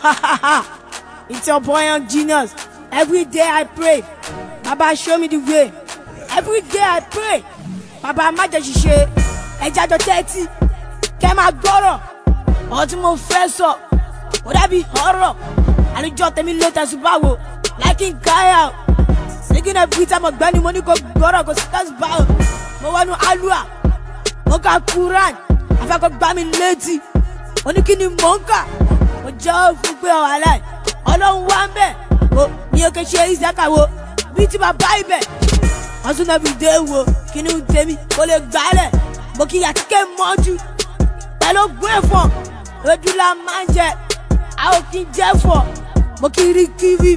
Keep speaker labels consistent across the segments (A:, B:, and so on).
A: it's your boy on genius. Every day I pray. Baba, show me the way. Every day I pray. Baba, má jẹ́ ṣiṣẹ́. Ẹja jọ tẹ́tí. Kẹ́ máa gbọ́rọ̀. Ọ̀rọ̀ up, would fẹ́ be horror? I ọ̀rọ̀. Àlejò tèmi ló later, báwo. Like in Kaya. Singing every time ọ̀gbẹ́ni mo money, go gbọ́rọ̀ kò sí tẹ̀sùn báwo. Mo wọnú Alua. Mo ka Quran. Afẹ́kọ̀ọ́ gbá mi létí. Oníkíni mò ń kà ọjọ́ òfin gbé ọ̀hà láì ọlọ́run wá ń bẹ̀ o ní oke ṣe ìsáka wo bí tí bàbá ibẹ̀ wọ́n tún náà fi dé wo kínní tèmi kò lè gbálẹ̀ mo kí yàtí ké mọ́jú pẹ̀lú gún ẹ̀fọ́ lójú la máa ń jẹ a ò kí jẹ́ fọ́ mo kí rí kiri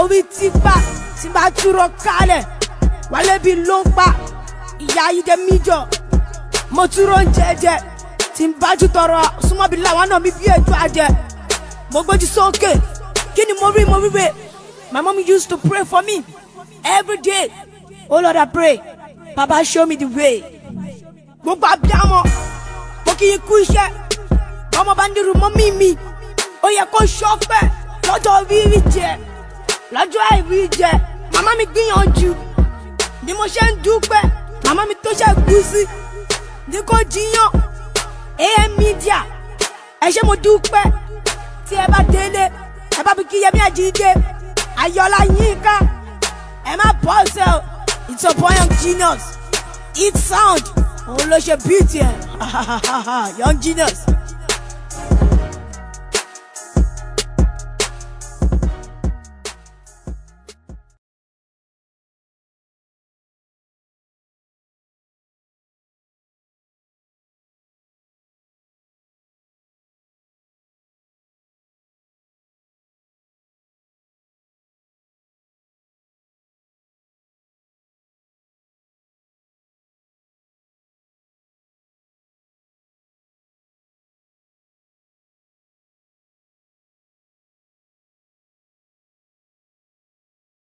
A: omi tí bá tí bá túrọ̀ kálẹ̀ wálé bí ló ń pa ìyá ayídẹ́míjọ mo túrọ̀ ń jẹjẹ tí ń bájú tọrọ súnmọ́ bí náà mi bí ètò àjẹ mo gbójú sókè kí ni mo rí mo rí my mom used to pray for me every day oh lord i pray baba show me the way gbogbo abiyamọ mo kì í kú iṣẹ́ ọmọ bá ń dirú mọ́ mí mi ó yẹ kó ṣọpẹ́ lọ́jọ́ rírí jẹ lọ́jọ́ àìrí jẹ màmá mi gbìyànjú bí mo ṣe ń dúpẹ́ màmá mi tó ṣe gúúsì ní kò jiyàn ẹ ṣé mo dúpẹ́ tí ẹ bá délé ẹ bá mi kí Yẹmí Àjídé Ayọ̀lá Yínká ẹ má bọ́ ṣe o it's a boy young genius it sound òun ló ṣe beauty ẹ young genius.